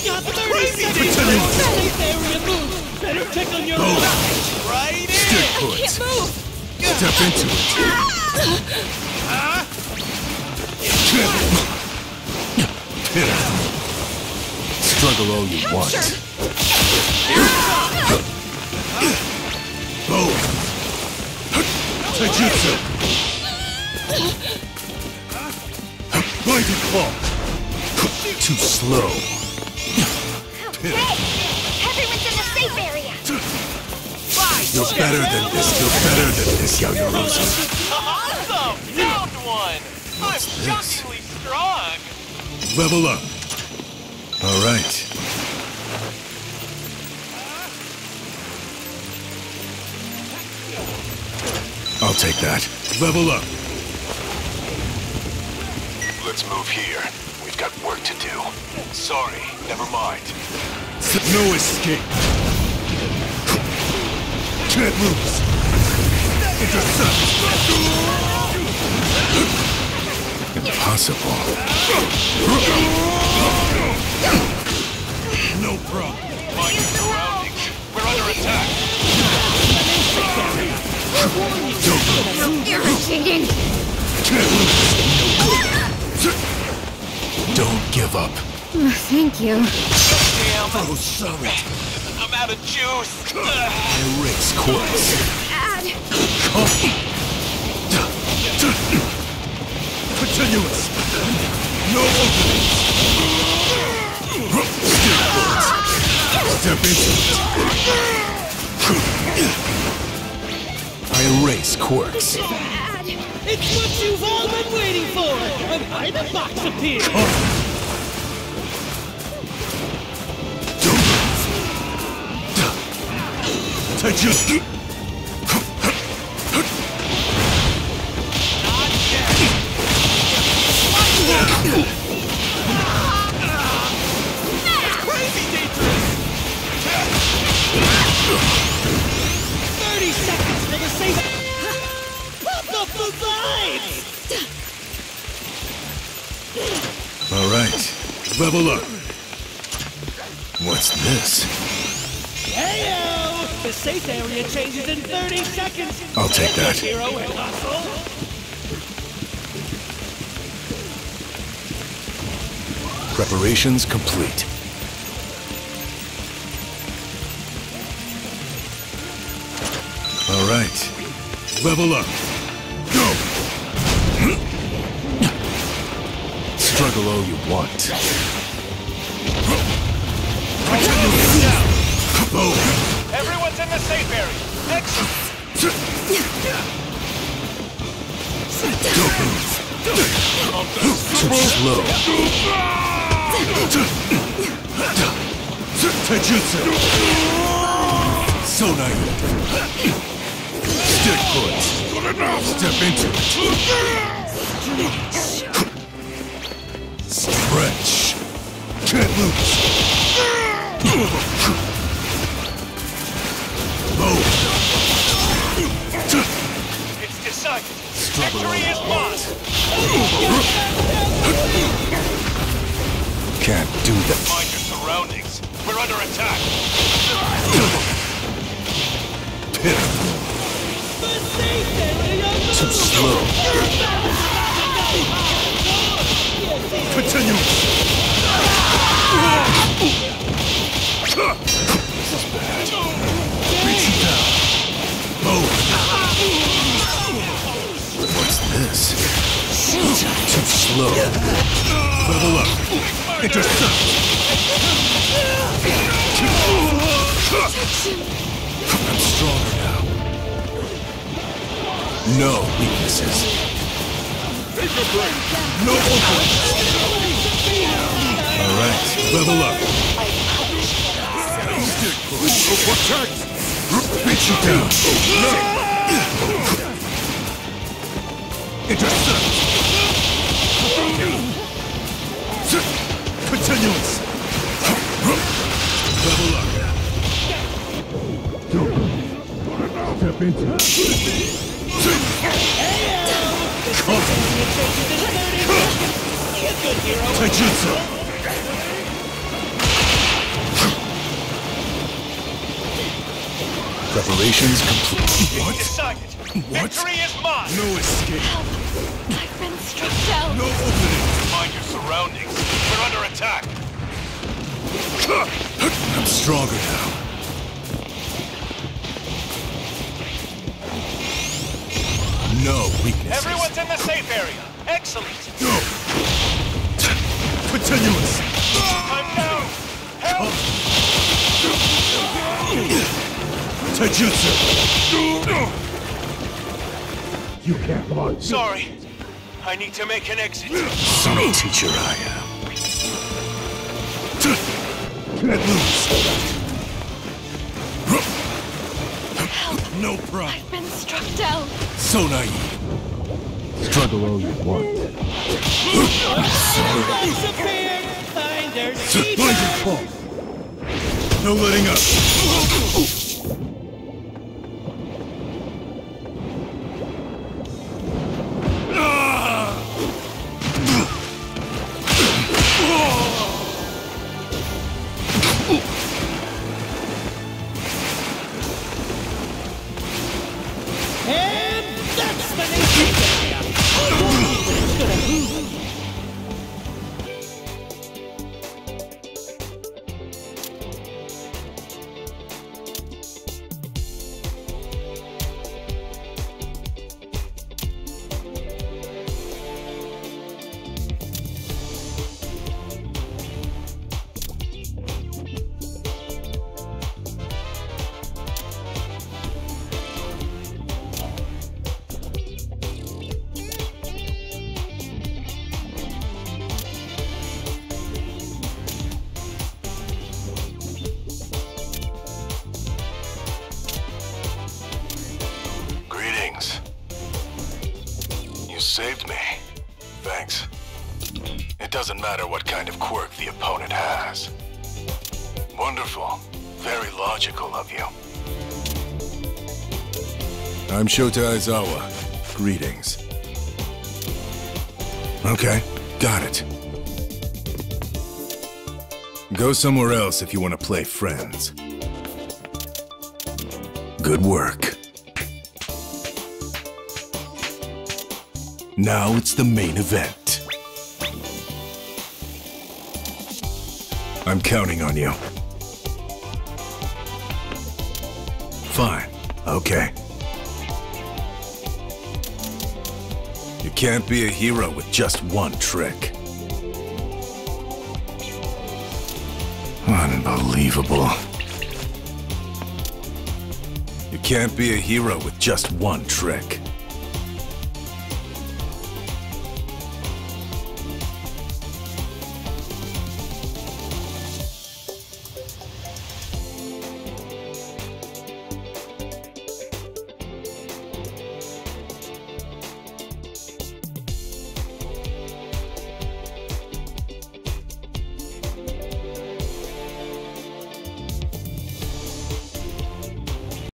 30 seconds! Better check on your left! Right in! Step into it. Struggle all you want. Bow. Taijutsu. Blinding claw. Too slow. Hey! Everyone's in the safe area! You're better than this. You're better than this, Yaoyorozu. Awesome! Found one! I'm this? shockingly strong! Level up. All right. I'll take that. Level up. Let's move here. We've got work to do. Sorry, never mind. No escape. Can't lose. Intercept. Impossible. No problem. Mind your surroundings. We're under attack. Irritating! Can't lose. Give up. Oh, thank you. Damn, Oh, sorry. I'm out of juice. Ugh. Erase course. Bad. Continuous. No openings. Stick foot. Step into it. I erase quirks. Bad. It's what you've all been waiting for! A item box appeared! The vibes! All right. Level up. What's this? The safe area changes in 30 seconds! I'll take that. Hero and hustle! Preparations complete. All right. Level up. Go! Struggle all you want. Everyone's oh. in the safe area. Exit. So naive. Stick foot. Step into it. Stretch. Can't lose. Victory is all mine. Can't do that. Mind your surroundings. We're under attack. Pitiful. The safe area Too slow. Continue. Level up. Intercept. I'm stronger now. No weaknesses. No openings. All right, level up. Protect. Beat you down. Intercept. continuance! Level up. Step into Taijutsu! Preparations complete. What? What? Victory is mine! No escape! I've been struck down! No opening! Surroundings. We're under attack. I'm stronger now. No weaknesses. Everyone's in the safe area. Excellent. Go! Continuous! I'm down. Help! Taijutsu! You can't lose. Sorry. I need to make an exit. Some teacher I am. Let loose! No problem. I've been struck down. So naive. Struggle all you want. Disappeared! Find their Mind your fall. No letting up. Doesn't matter what kind of quirk the opponent has. Wonderful. Very logical of you. I'm Shota Aizawa. Greetings. Okay, got it. Go somewhere else if you want to play friends. Good work. Now it's the main event. I'm counting on you. Fine. Okay. You can't be a hero with just one trick. Unbelievable. You can't be a hero with just one trick.